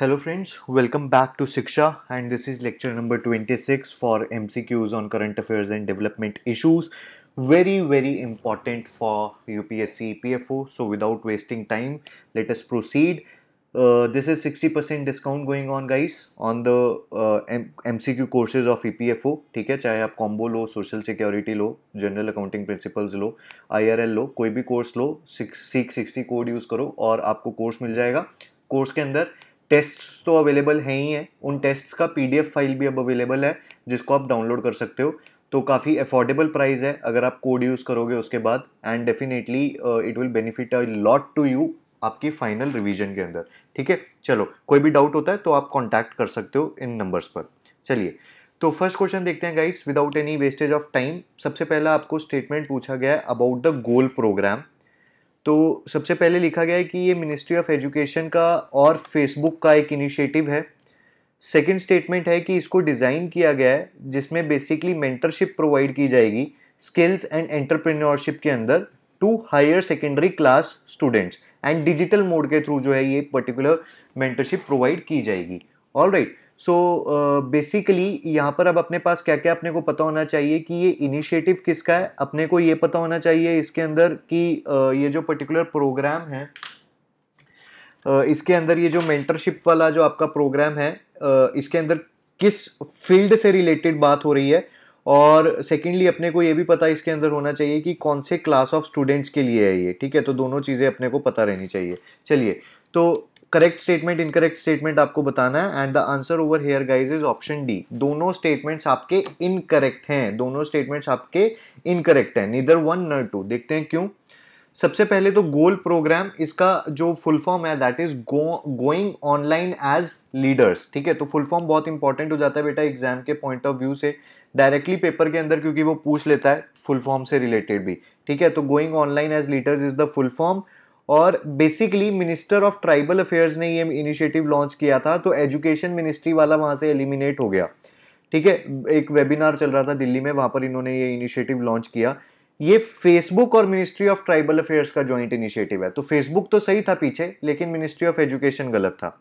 Hello friends welcome back to Shiksha and this is lecture number 26 for M C Qs on current affairs and development issues very very important for U P S C E P F O so without wasting time let's proceed this is 60 percent discount going on guys on the M C Q courses of E P F O ठीक है? चाहे आप combo लो social security लो general accounting principles लो I R L लो, कोई भी कोर्स लो six six sixty code use करो और आपको कोर्स मिल जाएगा। कोर्स के अंदर टेस्ट तो अवेलेबल हैं ही हैं। उन टेस्ट्स का पीडीएफ फ़ाइल भी अब अवेलेबल है, जिसको आप डाउनलोड कर सकते हो। तो काफ़ी अफोर्डेबल प्राइस है, अगर आप कोड यूज़ करोगे उसके बाद। And definitely it will benefit a lot to you आपकी फाइनल रिवीजन के अंदर। ठीक है? चलो, कोई भी डाउट होता है तो आप कॉन्टैक्ट कर सकते हो इन नंबर्स पर। चलिए तो फ़र्स्ट क्वेश्चन देखते हैं guys without any wastage of time सबसे पहला आपको स्टेटमेंट पूछा गया है अबाउट द गोल प्रोग्राम तो सबसे पहले लिखा गया है कि ये मिनिस्ट्री ऑफ़ एजुकेशन का और फेसबुक का एक इनिशिएटिव है। सेकंड स्टेटमेंट है कि इसको डिज़ाइन किया गया है, जिसमें बेसिकली मेंटरशिप प्रोवाइड की जाएगी स्किल्स एंड एंटरप्रेन्योरशिप के अंदर to higher secondary class students and digital mode के थ्रू जो है ये पर्टिकुलर मेंटरशिप प्रोवाइड की जाएगी। ऑल राइट सो बेसिकली यहाँ पर अब अपने पास क्या क्या अपने को पता होना चाहिए कि ये इनिशिएटिव किसका है? अपने को ये पता होना चाहिए इसके अंदर कि uh, ये जो पर्टिकुलर प्रोग्राम है uh, इसके अंदर ये जो मेंटरशिप वाला जो आपका प्रोग्राम है uh, इसके अंदर किस फ़ील्ड से रिलेटेड बात हो रही है? और सेकेंडली अपने को ये भी पता इसके अंदर होना चाहिए कि कौन से क्लास ऑफ़ स्टूडेंट्स के लिए है ये ठीक है? तो दोनों चीज़ें अपने को पता रहनी चाहिए। चलिए तो करेक्ट स्टेटमेंट इनकरेक्ट स्टेटमेंट आपको बताना है and the answer over here guys is option D दोनों स्टेटमेंट्स आपके इनकरेक्ट हैं. दोनों स्टेटमेंट्स आपके इनकरेक्ट हैं. नीदर वन नर टू देखते हैं क्यों? सबसे पहले तो गोल प्रोग्राम इसका जो फुल फॉर्म है that is going online as leaders ठीक है? तो फुल फॉर्म बहुत इंपॉर्टेंट हो जाता है बेटा एग्ज़ाम के पॉइंट ऑफ़ व्यू से. डायरेक्टली पेपर के अंदर, क्योंकि वो पूछ लेता है फुल फॉर्म से रिलेटेड भी. ठीक है? तो going online as leaders is the full form और basically minister of tribal affairs ने ये इनिशिएटिव लॉन्च किया था तो एजुकेशन मिनिस्ट्री वाला वहाँ से एलिमिनेट हो गया। ठीक है? एक वेबिनार चल रहा था दिल्ली में, वहाँ पर इन्होंने ये इनिशिएटिव लॉन्च किया। ये फेसबुक और मिनिस्ट्री ऑफ़ ट्राइबल अफेयर्स का जॉइंट इनिशिएटिव है। तो फेसबुक तो सही था पीछे, लेकिन मिनिस्ट्री ऑफ़ एजुकेशन गलत था।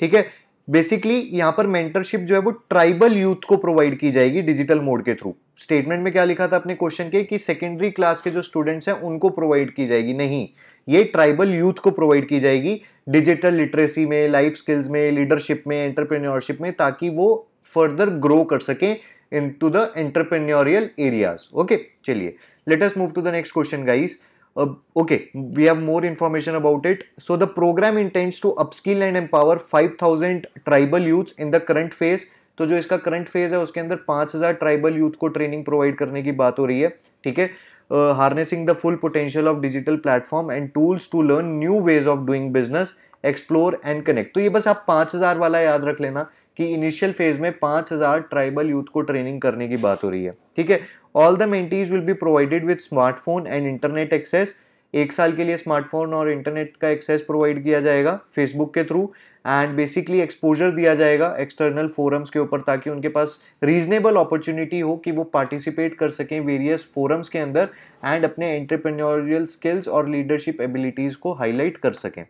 ठीक है? बेसिकली यहाँ पर मेंटरशिप जो है वो ट्राइबल यूथ को प्रोवाइड की जाएगी डिजिटल मोड के थ्रू स्टेटमेंट में क्या लिखा था अपने क्वेश्चन के कि सेकेंडरी क्लास के जो स्टूडेंट्स हैं, उनको प्रोवाइड की जाएगी। नहीं, ये ट्राइबल यूथ को प्रोवाइड की जाएगी डिजिटल लिटरेसी में लाइफ स्किल्स में लीडरशिप में एंटरप्रेन्योरशिप में, ताकि वो फर्दर ग्रो कर सकें in to the entrepreneurial areas okay चलिए us move to the next question, guys. Uh, okay we have more information about it. So the program intends to upskill and empower 5000 tribal youths in the current phase. तो जो इसका current phase है उसके अंदर 5000 tribal youth को training provide करने की बात हो रही है ठीक है? Harnessing the full potential of digital platform and tools to learn new ways of doing business explore and connect तो ये बस आप 5000 वाला याद रख लेना कि इनिशियल फ़ेज़ में 5000 ट्राइबल यूथ को ट्रेनिंग करने की बात हो रही है, ठीक है? All the mentees will be provided with smartphone and internet access एक साल के लिए स्मार्टफ़ोन और इंटरनेट का एक्सेस प्रोवाइड किया जाएगा फेसबुक के थ्रू एंड बेसिकली एक्सपोजर दिया जाएगा एक्सटर्नल फोरम्स के ऊपर ताकि उनके पास रीजनेबल अपॉर्चुनिटी हो कि वो पार्टिसिपेट कर सकें वेरियस फोरम्स के अंदर एंड अपने एंटरप्रेन्योरियल स्किल्स और लीडरशिप एबिलिटीज़ को हाईलाइट कर सकें,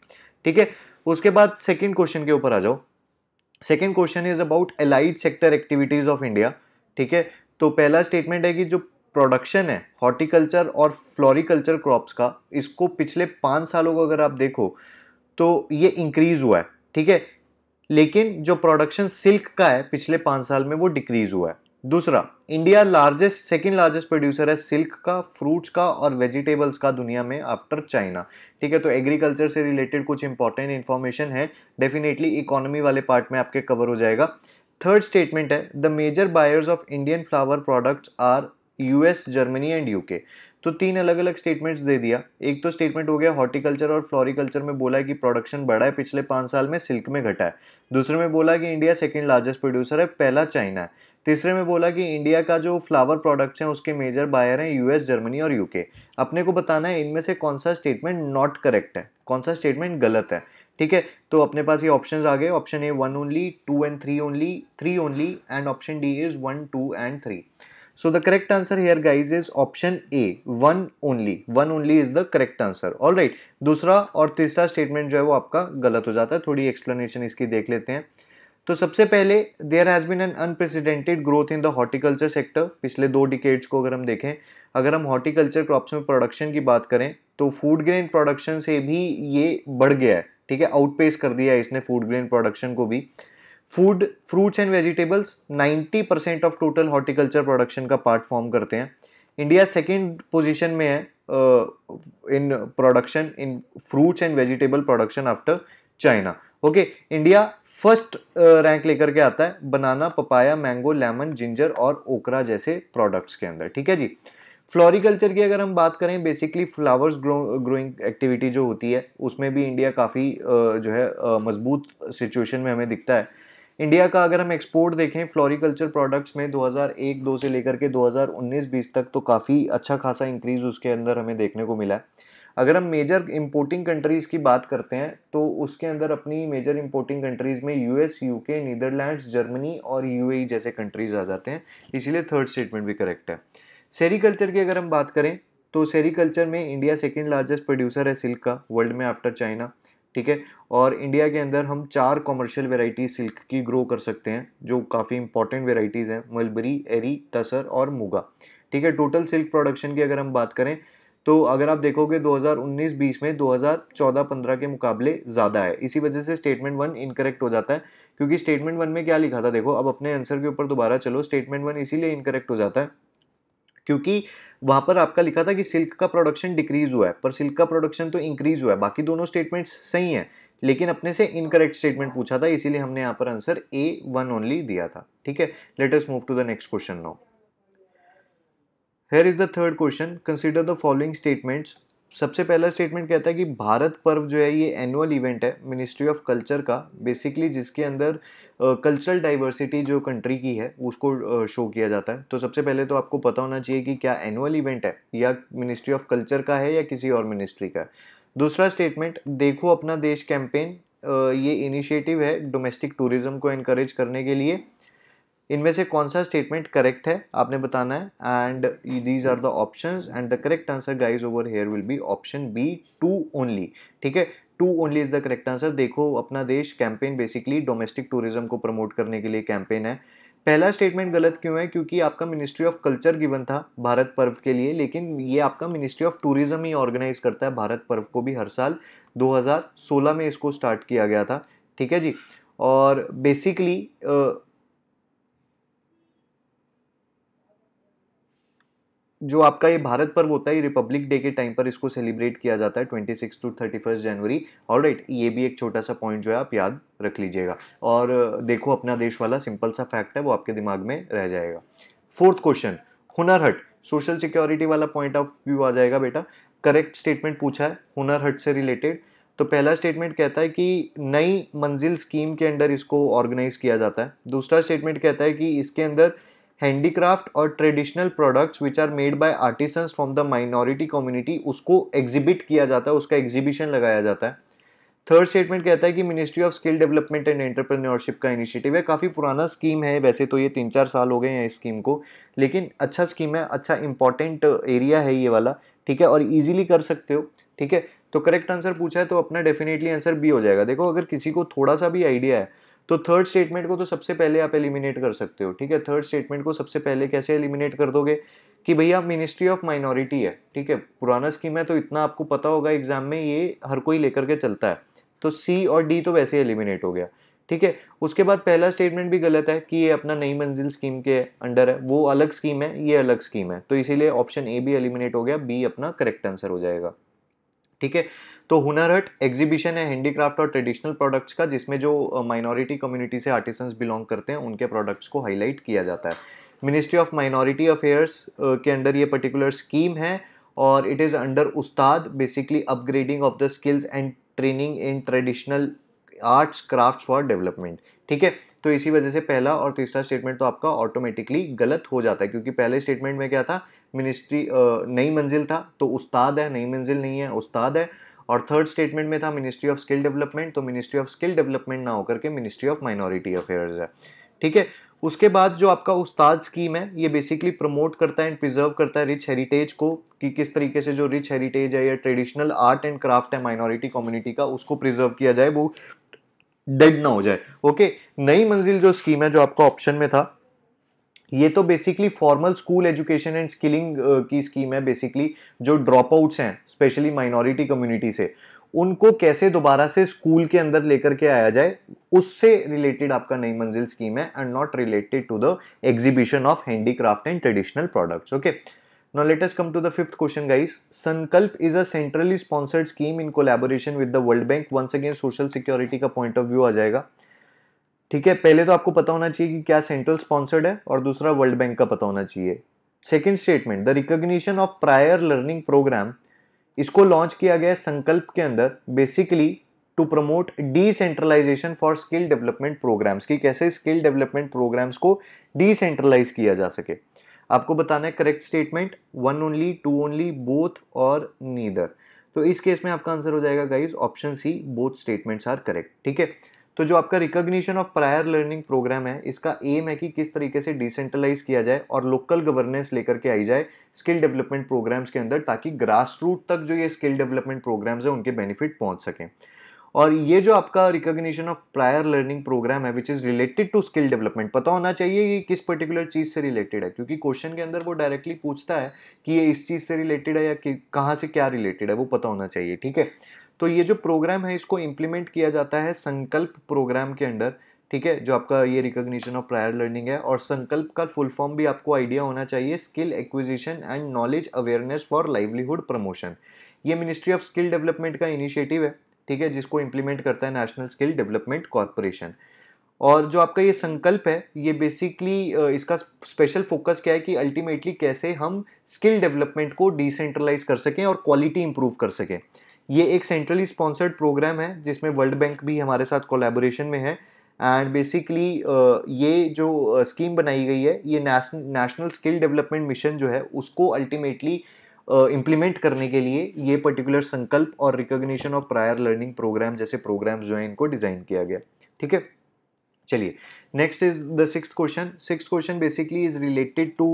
ठीक है? उसके बाद सेकेंड क्वेश्चन के ऊपर आ जाओ। Second question is about allied sector activities of India ठीक है? तो पहला स्टेटमेंट है कि जो प्रोडक्शन है हॉर्टिकल्चर और फ्लोरिकल्चर क्रॉप्स का, इसको पिछले पाँच सालों को अगर आप देखो तो ये इंक्रीज हुआ है। ठीक है? लेकिन जो प्रोडक्शन सिल्क का है, पिछले पाँच साल में वो डिक्रीज हुआ है। दूसरा India largest second largest producer है सिल्क का, फ्रूट्स का और वेजिटेबल्स का दुनिया में आफ्टर चाइना। ठीक है तो एग्रीकल्चर से रिलेटेड कुछ इंपॉर्टेंट इन्फॉर्मेशन है। डेफिनेटली इकोनॉमी वाले पार्ट में आपके कवर हो जाएगा। थर्ड स्टेटमेंट है the major buyers of Indian flower products are US Germany and UK तो तीन अलग अलग स्टेटमेंट्स दे दिया। एक तो स्टेटमेंट हो गया हॉर्टिकल्चर और फ्लोरिकल्चर में बोला है कि प्रोडक्शन बढ़ा है, पिछले पाँच साल में सिल्क में घटा है। दूसरे में बोला कि इंडिया सेकंड लार्जेस्ट प्रोड्यूसर है, पहला चाइना है। तीसरे में बोला कि इंडिया का जो फ्लावर प्रोडक्ट्स हैं उसके मेजर बायर हैं यूएस जर्मनी और यूके अपने को बताना है इनमें से कौन सा स्टेटमेंट नॉट करेक्ट है? कौन सा स्टेटमेंट गलत है? ठीक है? तो अपने पास ये ऑप्शंस आ गए। Option A one only two and three only three only and option D is one two and three So the correct answer here guys is option A, one only. One only is the correct answer. All right. दूसरा और तीसरा statement जो है वो आपका गलत हो जाता है। थोड़ी एक्सप्लेनेशन इसकी देख लेते हैं। तो सबसे पहले there has been an unprecedented growth in the horticulture sector पिछले दो डिकेड्स को अगर हम देखें, अगर हम हॉर्टिकल्चर क्रॉप्स में प्रोडक्शन की बात करें तो फ़ूड ग्रेन प्रोडक्शन से भी ये बढ़ गया है, ठीक है? आउटपेस कर दिया है इसने फ़ूड ग्रेन प्रोडक्शन को भी। Food fruits and vegetables 90 percent of total horticulture production का पार्ट फॉर्म करते हैं। इंडिया सेकेंड पोजिशन में है in production in fruits and vegetable production after China okay India first rank लेकर के आता है, banana, papaya, mango, lemon, ginger और ओकरा जैसे प्रोडक्ट्स के अंदर, ठीक है जी? फ्लोरिकल्चर की अगर हम बात करें बेसिकली फ्लावर्स ग्रोइंग एक्टिविटी जो होती है, उसमें भी इंडिया काफ़ी जो है मज़बूत सिचुएशन में हमें दिखता है। इंडिया का अगर हम एक्सपोर्ट देखें फ्लोरिकल्चर प्रोडक्ट्स में 2001-2 से लेकर के 2019-20 तक तो काफ़ी अच्छा खासा इंक्रीज उसके अंदर हमें देखने को मिला है। अगर हम मेजर इंपोर्टिंग कंट्रीज़ की बात करते हैं तो उसके अंदर अपनी मेजर इंपोर्टिंग कंट्रीज़ में यूएस यूके नीदरलैंड्स जर्मनी और यूएई जैसे कंट्रीज़ आ जाते हैं। इसीलिए थर्ड स्टेटमेंट भी करेक्ट है। सेरिकल्चर की अगर हम बात करें तो सेरीकल्चर में इंडिया सेकेंड लार्जेस्ट प्रोड्यूसर है सिल्क का वर्ल्ड में आफ्टर चाइना ठीक है? और इंडिया के अंदर हम चार कॉमर्शियल वेराइटीज सिल्क की ग्रो कर सकते हैं, जो काफ़ी इंपॉर्टेंट वेराइटीज़ हैं मलबरी एरी तसर और मुगा ठीक है? टोटल सिल्क प्रोडक्शन की अगर हम बात करें तो अगर आप देखोगे 2019-20 में 2014-15 के मुकाबले ज़्यादा है। इसी वजह से स्टेटमेंट वन इनकरेक्ट हो जाता है, क्योंकि स्टेटमेंट वन में क्या लिखा था देखो, अब अपने आंसर के ऊपर दोबारा चलो स्टेटमेंट वन इसीलिए इनकरेक्ट हो जाता है, क्योंकि वहाँ पर आपका लिखा था कि सिल्क का प्रोडक्शन डिक्रीज हुआ है, पर सिल्क का प्रोडक्शन तो इंक्रीज हुआ है, बाकी दोनों स्टेटमेंट्स सही हैं, लेकिन अपने से इनकरेक्ट स्टेटमेंट पूछा था, इसीलिए हमने यहाँ पर आंसर ए वन ओनली दिया था, ठीक है? Let us move to the next question now here is the third question consider the following statements सबसे पहला स्टेटमेंट कहता है कि भारत पर्व जो है ये एनुअल इवेंट है मिनिस्ट्री ऑफ़ कल्चर का। बेसिकली जिसके अंदर कल्चरल डाइवर्सिटी जो कंट्री की है उसको शो uh, किया जाता है। तो सबसे पहले तो आपको पता होना चाहिए कि क्या एनुअल इवेंट है या मिनिस्ट्री ऑफ़ कल्चर का है या किसी और मिनिस्ट्री का है। दूसरा statement Dekho Apna Desh campaign uh, ये इनिशिएटिव है डोमेस्टिक टूरिज़्म को इनक्रेज करने के लिए। इनमें से कौन सा स्टेटमेंट करेक्ट है, आपने बताना है and these are the options and the correct answer guys over here will be option B two only ठीक है? Two only is the correct answer Dekho, Apna Desh campaign basically domestic tourism को promote करने के लिए campaign है। पहला statement गलत क्यों है? क्योंकि आपका मिनिस्ट्री ऑफ़ कल्चर गिवन था भारत पर्व के लिए, लेकिन ये आपका मिनिस्ट्री ऑफ़ टूरिज़्म ही ऑर्गेनाइज करता है भारत पर्व को भी हर साल। 2016 में इसको स्टार्ट किया गया था, ठीक है जी? और बेसिकली जो आपका ये भारत पर्व होता है रिपब्लिक डे के टाइम पर इसको सेलिब्रेट किया जाता है twenty six to thirty first जनवरी और राइट ये भी एक छोटा सा पॉइंट जो है, आप याद रख लीजिएगा। और, देखो अपना देश वाला सिंपल सा फैक्ट है, वो आपके दिमाग में रह जाएगा। Fourth question Hunar Haat social security वाला पॉइंट ऑफ़ व्यू आ जाएगा बेटा। करेक्ट स्टेटमेंट पूछा है हुनर हट से रिलेटेड तो पहला स्टेटमेंट कहता है कि नई मंजिल स्कीम के अंडर इसको ऑर्गेनाइज किया जाता है। दूसरा स्टेटमेंट कहता है कि इसके अंदर हैंडीक्राफ्ट और traditional products which are made by artisans from the minority community उसको एग्जिबिट किया जाता है, उसका एग्जीबिशन लगाया जाता है। थर्ड स्टेटमेंट कहता है कि ministry of skill development and entrepreneurship का इनिशिएटिव है। काफ़ी पुराना स्कीम है, वैसे तो ये तीन चार साल हो गए हैं इस स्कीम को, लेकिन अच्छा स्कीम है अच्छा इंपॉर्टेंट एरिया है ये वाला, ठीक है? और इजीली कर सकते हो, ठीक है? तो करेक्ट आंसर पूछा है तो अपना डेफिनेटली आंसर बी हो जाएगा। देखो, अगर किसी को थोड़ा सा भी आइडिया है तो थर्ड स्टेटमेंट को तो सबसे पहले आप एलिमिनेट कर सकते हो, ठीक है? थर्ड स्टेटमेंट को सबसे पहले कैसे एलिमिनेट कर दोगे? कि भैया मिनिस्ट्री ऑफ़ माइनॉरिटी है, ठीक है? पुराना स्कीम है तो इतना आपको पता होगा एग्ज़ाम में, ये हर कोई लेकर के चलता है। तो सी और डी तो वैसे एलिमिनेट हो गया, ठीक है? उसके बाद पहला स्टेटमेंट भी गलत है कि ये अपना नई मंजिल स्कीम के अंडर है, वो अलग स्कीम है, ये अलग स्कीम है। तो इसीलिए ऑप्शन ए भी एलिमिनेट हो गया बी अपना करेक्ट आंसर हो जाएगा, ठीक है? तो हुनर हट एग्जीबिशन है हैंडीक्राफ्ट और ट्रेडिशनल प्रोडक्ट्स का, जिसमें जो माइनॉरिटी कम्युनिटी से आर्टिसंस बिलोंग करते हैं, उनके प्रोडक्ट्स को हाईलाइट किया जाता है। मिनिस्ट्री ऑफ़ माइनॉरिटी अफेयर्स के अंडर ये पर्टिकुलर स्कीम है और it is under USTTAD basically upgrading of the skills and training in traditional arts craft for development ठीक है? तो इसी वजह से पहला और तीसरा स्टेटमेंट तो आपका ऑटोमेटिकली गलत हो जाता है, क्योंकि पहले स्टेटमेंट में क्या था? मिनिस्ट्री नई मंजिल था तो उस्ताद है, नई मंजिल नहीं है, उस्ताद है। और थर्ड स्टेटमेंट में था मिनिस्ट्री ऑफ़ स्किल डेवलपमेंट तो मिनिस्ट्री ऑफ़ स्किल डेवलपमेंट ना होकर के मिनिस्ट्री ऑफ़ माइनॉरिटी अफेयर्स है। ठीक है? उसके बाद जो आपका उस्ताद स्कीम है, ये बेसिकली प्रमोट करता है एंड प्रिजर्व करता है रिच हेरिटेज को, कि किस तरीके से जो रिच हेरिटेज है या ट्रेडिशनल आर्ट एंड क्राफ्ट है माइनॉरिटी कम्युनिटी का, उसको प्रिजर्व किया जाए, वो डेड ना हो जाए। ओके नई मंजिल जो स्कीम है, जो आपका ऑप्शन में था ये तो basically formal school education and skilling की स्कीम है बेसिकली जो ड्रॉप आउट्स हैं स्पेशली माइनॉरिटी कम्युनिटी से उनको कैसे दोबारा से स्कूल के अंदर लेकर के आया जाए, उससे रिलेटेड आपका नई मंजिल स्कीम है and not related to the exhibition of handicraft and traditional products okay Now let us come to the fifth question, guys. Sankalp is a centrally sponsored scheme in with the World Bank. Once again, social security का point of view आ जाएगा ठीक है, पहले तो आपको पता होना चाहिए कि क्या सेंट्रल स्पॉन्सर्ड है और दूसरा वर्ल्ड बैंक का पता होना चाहिए। Second statement the recognition of prior learning programme इसको लॉन्च किया गया संकल्प के अंदर basically to promote decentralisation for skill development programmes की कैसे स्किल डेवलपमेंट प्रोग्राम्स को डिसेंट्रलाइज किया जा सके। आपको बताना है correct statement one only two only both or neither तो इस केस में आपका आंसर हो जाएगा guys option C both statements are correct ठीक है? तो जो आपका recognition of prior learning programme है, इसका एम है कि किस तरीके से डिसेंट्रलाइज किया जाए और लोकल गवर्नेंस लेकर के आई जाए स्किल डेवलपमेंट प्रोग्राम्स के अंदर ताकि ग्रास रूट तक जो ये स्किल डेवलपमेंट प्रोग्राम्स हैं, उनके बेनिफिट पहुँच सकें। और ये जो आपका recognition of prior learning programme है which is related to skill development पता होना चाहिए कि किस पर्टिकुलर चीज़ से रिलेटेड है? क्योंकि क्वेश्चन के अंदर वो डायरेक्टली पूछता है कि ये इस चीज़ से रिलेटेड है या कहाँ से क्या रिलेटेड है, वो पता होना चाहिए, ठीक है? तो ये जो प्रोग्राम है, इसको इम्प्लीमेंट किया जाता है संकल्प प्रोग्राम के अंडर ठीक है? जो आपका ये रिकॉग्निशन ऑफ़ प्रायर लर्निंग है, और संकल्प का फुल फॉर्म भी आपको आइडिया होना चाहिए skill acquisition and knowledge awareness for livelihood promotion ये मिनिस्ट्री ऑफ़ स्किल डेवलपमेंट का इनिशिएटिव है, ठीक है? जिसको इम्प्लीमेंट करता है नेशनल स्किल डेवलपमेंट कॉरपोरेशन और जो आपका ये संकल्प है, ये बेसिकली इसका स्पेशल फोकस क्या है कि अल्टीमेटली कैसे हम स्किल डेवलपमेंट को डिसेंट्रलाइज कर सकें और क्वालिटी इंप्रूव कर सकें। ये एक सेंट्रली स्पॉन्सर्ड प्रोग्राम है, जिसमें वर्ल्ड बैंक भी हमारे साथ कोलेबोरेशन में है। एंड बेसिकली ये जो स्कीम बनाई गई है, ये नेशनल स्किल डेवलपमेंट मिशन जो है, उसको अल्टीमेटली इम्प्लीमेंट करने के लिए ये पर्टिकुलर संकल्प और recognition of prior learning programme जैसे प्रोग्राम जो है, इनको डिज़ाइन किया गया। ठीक है? चलिए next is the six question six question basically is related to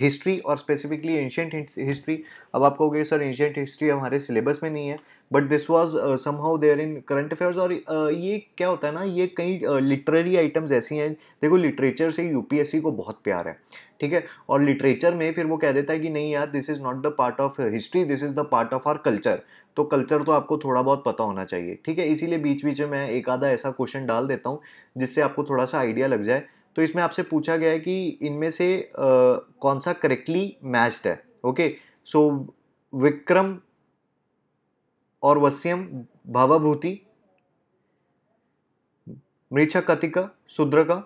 history और स्पेसिफिकली एंशियंट हिस्ट्री अब आप कहोगे, सर एंशियंट हिस्ट्री हमारे सिलेबस में नहीं है। But this was somehow there in current affairs और uh, ये क्या होता है ना ये कई लिटरेरी uh, आइटम्स ऐसी हैं देखो लिटरेचर से यूपीएससी को बहुत प्यार है ठीक है? और लिटरेचर में फिर वो कह देता है कि नहीं यार this is not the part of history this is the part of our culture तो कल्चर तो आपको थोड़ा बहुत पता होना चाहिए ठीक है? इसीलिए बीच बीच में मैं एक आधा ऐसा क्वेश्चन डाल देता हूँ जिससे आपको थोड़ा सा आइडिया लग जाए। तो इसमें आपसे पूछा गया है कि इनमें से आ, कौन सा करेक्टली मैच्ड है ओके सो विक्रम और वस्यम भावाभूति मृछा कतिका का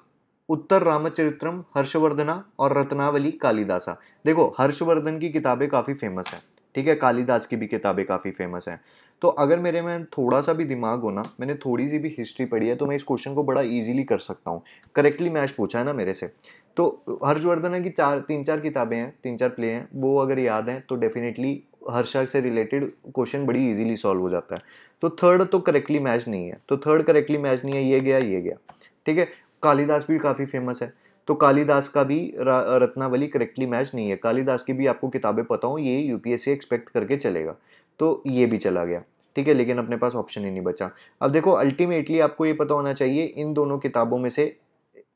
उत्तर रामचरित्रम, हर्षवर्धना और रत्नावली कालिदासा। देखो, हर्षवर्धन की किताबें काफ़ी फ़ेमस हैं, ठीक है? कालिदास की भी किताबें काफ़ी फ़ेमस हैं। तो अगर मेरे में थोड़ा सा भी दिमाग हो ना, मैंने थोड़ी सी भी हिस्ट्री पढ़ी है तो मैं इस क्वेश्चन को बड़ा इजीली कर सकता हूँ। करेक्टली मैच पूछा है ना मेरे से। तो हर्षवर्धन की चार तीन चार किताबें हैं तीन चार प्ले हैं, वो अगर याद हैं तो डेफिनेटली हर्षा से रिलेटेड क्वेश्चन बड़ी इजीली सॉल्व हो जाता है। तो थर्ड तो करेक्टली मैच नहीं है। तो थर्ड करेक्टली मैच नहीं है, ये गया ये गया। ठीक है? कालिदास भी काफ़ी फ़ेमस है। तो कालिदास का भी रत्नावली करेक्टली मैच नहीं है। कालिदास की भी आपको किताबें पता हो, ये यूपीएससी एक्सपेक्ट करके चलेगा। तो ये भी चला गया। ठीक है? लेकिन अपने पास ऑप्शन ही नहीं बचा। अब देखो अल्टीमेटली आपको ये पता होना चाहिए, इन दोनों किताबों में से,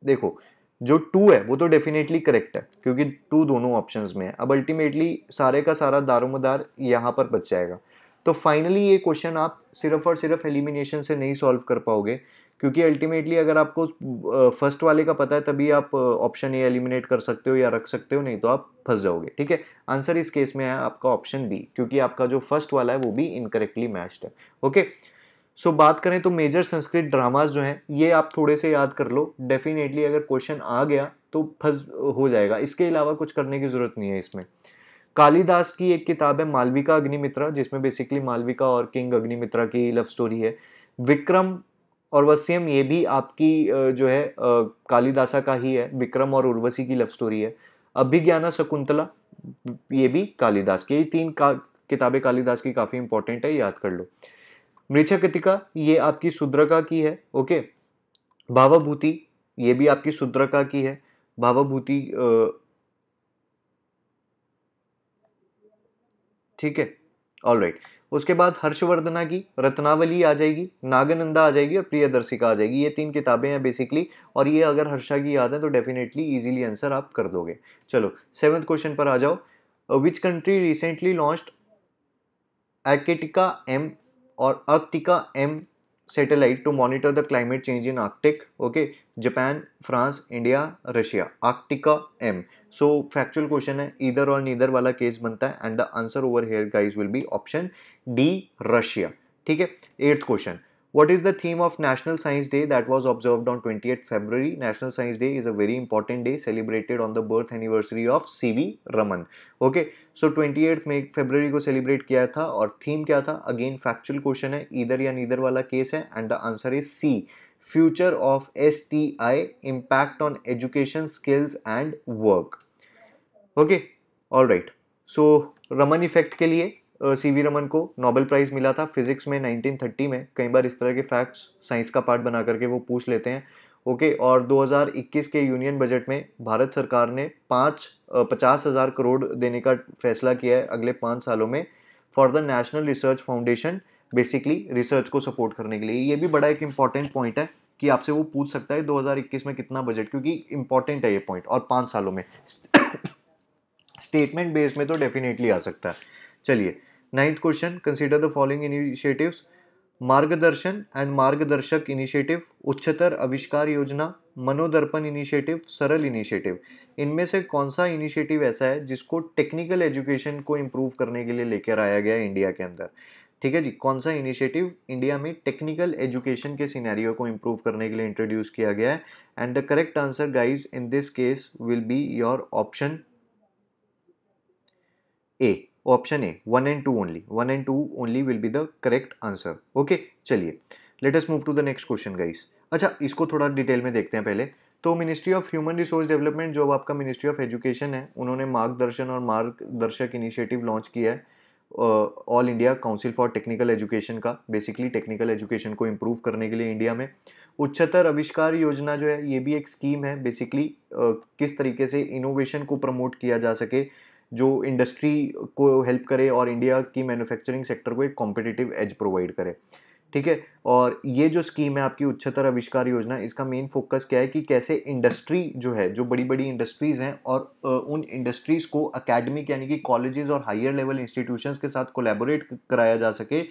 देखो जो टू है, वो तो डेफिनेटली करेक्ट है, क्योंकि टू दोनों ऑप्शंस में है। अब अल्टीमेटली सारे का सारा दारोमदार यहाँ पर बच जाएगा। तो फाइनली ये क्वेश्चन आप सिर्फ़ और सिर्फ़ एलिमिनेशन से नहीं सॉल्व कर पाओगे, क्योंकि अल्टीमेटली अगर आपको फ़र्स्ट वाले का पता है, तभी आप ऑप्शन ए एलिमिनेट कर सकते हो या रख सकते हो, नहीं तो आप फंस जाओगे, ठीक है? आंसर इस केस में है, आपका ऑप्शन बी क्योंकि आपका जो फ़र्स्ट वाला है, वो भी इनकरेक्टली मैच्ड है ओके सो so, बात करें तो मेजर संस्कृत ड्रामाज जो हैं ये आप थोड़े से याद कर लो। डेफिनेटली अगर क्वेश्चन आ गया तो फंस हो जाएगा। इसके अलावा कुछ करने की ज़रूरत नहीं है इसमें। कालिदास की एक किताब है मालविका अग्निमित्रा जिसमें बेसिकली मालविका और किंग अग्निमित्रा की लव स्टोरी है। विक्रम और वसीम ये भी आपकी जो है कालिदासा का ही है। विक्रम और उर्वशी की लव स्टोरी है। अभिज्ञाना शकुंतला ये भी कालिदास की ये तीन का किताबें कालिदास की काफ़ी इंपॉर्टेंट है याद कर लो। मृछकृतिका ये आपकी सुद्रका की है, ओके? भावाभूति, ये भी आपकी सुद्रका की है। भावाभूति ठीक है ऑल राइट उसके बाद हर्षवर्धना की रत्नावली आ जाएगी, नागनंदा आ जाएगी और प्रियदर्शिका आ जाएगी। ये तीन किताबें हैं बेसिकली और ये अगर हर्षा की याद है तो डेफिनेटली इजीली आंसर आप कर दोगे। चलो सेवन्थ क्वेश्चन पर आ जाओ। Which country recently launched Arktika M or Arktika M satellite to monitor the climate change in Arctic okay Japan, France, India, Russia Arktika M. So factual question है, इधर और नीधर वाला केस बनता है and the answer over here guys will be option D Russia. ठीक है? Eighth question What is the theme of National Science Day that was observed on 28th February? National Science Day is a very important day celebrated on the birth anniversary of C.V. Raman. Okay, so 28th में फरवरी को celebrate किया था और theme क्या था again factual question है इधर या नीदर वाला केस है and the answer is C future of S T I impact on education skills and work okay all right so Raman effect के लिए सी वी रमन को नोबेल प्राइज़ मिला था फिजिक्स में 1930 में। कई बार इस तरह के फैक्ट्स साइंस का पार्ट बना करके वो पूछ लेते हैं। ओके और 2021 के यूनियन बजट में भारत सरकार ने पाँच पचास हज़ार करोड़ देने का फैसला किया है अगले पाँच सालों में for the national research foundation basically research को सपोर्ट करने के लिए। ये भी बड़ा एक इंपॉर्टेंट पॉइंट है कि आपसे वो पूछ सकता है 2021 में कितना बजट क्योंकि इंपॉर्टेंट है ये पॉइंट और पाँच सालों में। स्टेटमेंट बेस में तो डेफिनेटली आ सकता है। चलिए ninth question consider the following initiatives Margdarshan and Margdarshak initiative Uchchatar Avishkar Yojana, Manodarpan initiative सरल इनिशिएटिव इनमें से कौन सा इनिशिएटिव ऐसा है जिसको टेक्निकल एजुकेशन को इम्प्रूव करने के लिए लेकर आया गया है इंडिया के अंदर? ठीक है जी, कौन सा इनिशिएटिव इंडिया में टेक्निकल एजुकेशन के सिनेरियो को इम्प्रूव करने के लिए इंट्रोड्यूस किया गया है? And the correct answer guys in this case will be your option A option A one and two only one and two only will be the correct answer okay चलिए। Let us move to the next question guys अच्छा इसको थोड़ा detail में देखते हैं पहले। तो ministry of human resource development जो आपका मिनिस्ट्री ऑफ़ एजुकेशन है उन्होंने मार्गदर्शन और मार्गदर्शक इनिशिएटिव लॉन्च किया है All India Council for Technical Education का। बेसिकली टेक्निकल एजुकेशन को इम्प्रूव करने के लिए इंडिया में। उच्चतर आविष्कार योजना जो है ये भी एक स्कीम है। बेसिकली uh, किस तरीके से इनोवेशन को प्रमोट किया जा सके जो इंडस्ट्री को हेल्प करे और इंडिया की मैन्युफैक्चरिंग सेक्टर को एक कॉम्पिटिटिव एज प्रोवाइड करे। ठीक है? और ये जो स्कीम है आपकी उच्चतर आविष्कार योजना, इसका मेन फोकस क्या है कि कैसे इंडस्ट्री जो है, जो बड़ी बड़ी इंडस्ट्रीज़ हैं और उन इंडस्ट्रीज़ को अकेडमिक यानी कि कॉलेजेस और हायर लेवल इंस्टीट्यूशंस के साथ कोलैबोरेट कराया जा सके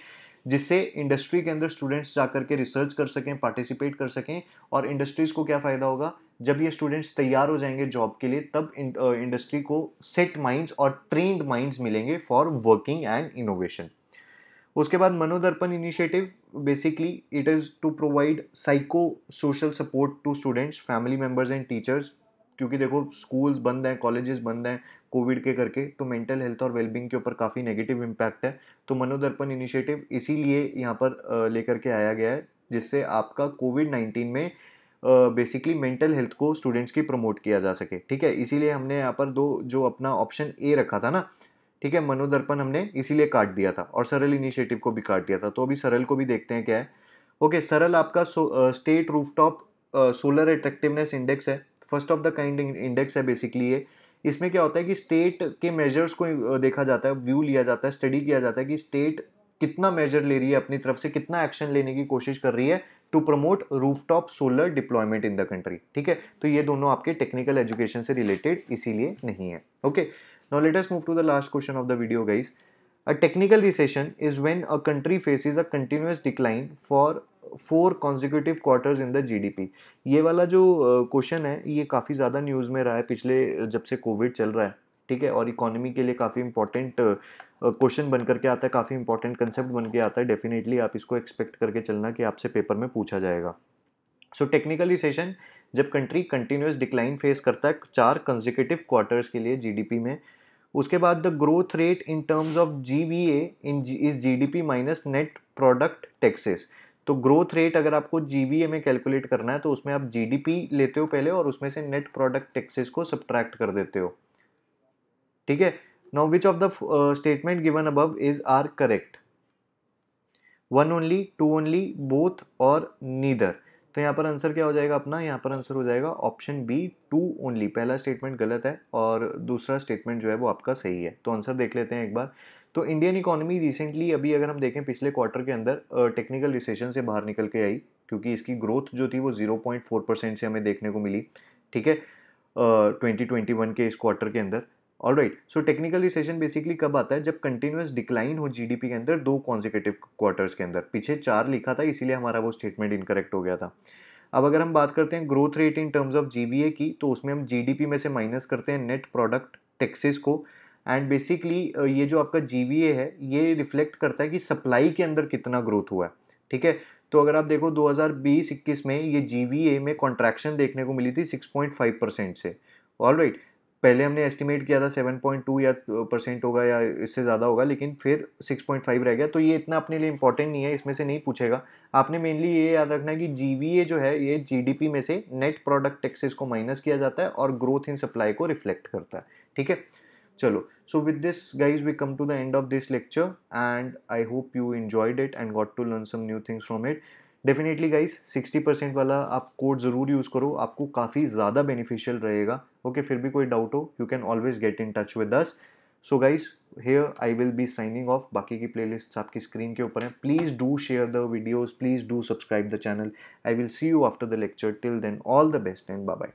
जिससे इंडस्ट्री के अंदर स्टूडेंट्स जा करके रिसर्च कर सकें पार्टिसिपेट कर सकें और इंडस्ट्रीज़ को क्या फ़ायदा होगा? जब ये स्टूडेंट्स तैयार हो जाएँगे जॉब के लिए, तब इंडस्ट्री को सेट माइंड्स और ट्रेंड माइंड्स मिलेंगे फॉर वर्किंग एंड इनोवेशन उसके बाद Manodarpan initiative basically it is to provide psycho social support to students family members and teachers क्योंकि देखो स्कूल्स बंद हैं कॉलेजेस बंद हैं कोविड के करके तो मेंटल हेल्थ और वेलबींग के ऊपर काफ़ी नेगेटिव इम्पैक्ट है। तो मनोदर्पण इनिशिएटिव इसीलिए यहाँ पर लेकर के आया गया है, जिससे आपका कोविड नाइन्टीन में बेसिकली मेंटल हेल्थ को स्टूडेंट्स की प्रमोट किया जा सके। ठीक है? इसीलिए हमने यहाँ पर दो, जो अपना ऑप्शन ए रखा था ना, ठीक है, मनोदर्पण हमने इसीलिए काट दिया था और सरल इनिशिएटिव को भी काट दिया था। तो अभी सरल को भी देखते हैं क्या है। ओके, सरल आपका state rooftop solar attractiveness index है। First of the kind index है बेसिकली ये। इसमें क्या होता है कि स्टेट के मेजर्स को देखा जाता है व्यू लिया जाता है स्टडी किया जाता है कि स्टेट कितना मेजर ले रही है अपनी तरफ़ से, कितना एक्शन लेने की कोशिश कर रही है to promote rooftop solar deployment in the country ठीक है? तो ये दोनों आपके टेक्निकल एजुकेशन से रिलेटेड इसीलिए नहीं है okay now let us move to the last question of the video guys a technical recession is when a country faces a continuous decline for four consecutive quarters in the GDP ये वाला जो question है, ये काफ़ी ज़्यादा news में रहा है पिछले जब से कोविड चल रहा है, ठीक है? और इकोनॉमी के लिए काफ़ी इंपॉर्टेंट क्वेश्चन बन करके आता है, काफ़ी इंपॉर्टेंट कंसेप्ट बन के आता है। डेफिनेटली आप इसको एक्सपेक्ट करके चलना कि आपसे पेपर में पूछा जाएगा। सो टेक्निकली सेशन जब कंट्री कंटिन्यूस डिक्लाइन फेस करता है, चार कंजिक्यूटिव क्वार्टर्स के लिए जीडीपी में, उसके बाद the growth rate in terms of G V A in is G D P minus net product taxes तो ग्रोथ रेट अगर आपको जीवीए में कैलकुलेट करना है तो उसमें आप जी डी पी लेते हो पहले और उसमें से नेट प्रोडक्ट टैक्सेस को सब्ट्रैक्ट कर देते हो। ठीक है? Now which of the statement given above is are correct one only two only both or neither तो यहाँ पर आंसर क्या हो जाएगा अपना? यहाँ पर आंसर हो जाएगा ऑप्शन बी टू ओनली पहला स्टेटमेंट गलत है और दूसरा स्टेटमेंट जो है वो आपका सही है। तो आंसर देख लेते हैं एक बार। तो इंडियन इकोनॉमी रिसेंटली अभी अगर हम देखें पिछले क्वार्टर के अंदर टेक्निकल रिसेशन से बाहर निकल के आई, क्योंकि इसकी ग्रोथ जो थी वो ज़ीरो पॉइंट फोर परसेंट से हमें देखने को मिली, ठीक है? ट्वेंटी ट्वेंटी वन के इस क्वार्टर के अंदर। All right so technical recession basically कब आता है? जब कंटिन्यूस डिक्लाइन हो जीडीपी के अंदर दो कॉन्जिकेटिव क्वार्टर्स के अंदर। पीछे चार लिखा था, इसीलिए हमारा वो स्टेटमेंट इनकरेक्ट हो गया था। अब अगर हम बात करते हैं growth rate in terms of GVA की तो उसमें हम जीडीपी में से माइनस करते हैं नेट प्रोडक्ट टैक्सेस को। एंड बेसिकली ये जो आपका जीवीए है, ये रिफ्लेक्ट करता है कि सप्लाई के अंदर कितना ग्रोथ हुआ है, ठीक है? तो अगर आप देखो 2020-21 में ये जीवीए में कॉन्ट्रैक्शन देखने को मिली थी 6.5 परसेंट से। All right right. पहले हमने एस्टिमेट किया था 7.2 या परसेंट होगा या इससे ज़्यादा होगा, लेकिन फिर 6.5 रह गया। तो ये इतना अपने लिए इंपॉर्टेंट नहीं है, इसमें से नहीं पूछेगा। आपने मेनली ये याद रखना है कि GVA जो है, ये GDP में से नेट प्रोडक्ट टैक्सेस को माइनस किया जाता है और ग्रोथ इन सप्लाई को रिफ्लेक्ट करता है, ठीक है? चलो so with this guys we come to the end of this lecture and i hope you enjoyed it and got to learn some new things from it. Definitely guys 60 percent वाला आप code ज़रूर use करो आपको काफ़ी ज़्यादा beneficial रहेगा। Okay okay, फिर भी कोई डाउट हो you can always get in touch with us so guys here I will be signing off बाकी की प्लेलिस्ट आपकी स्क्रीन के ऊपर है। Please do share the videos please do subscribe the channel I will see you after the lecture till then all the best and bye bye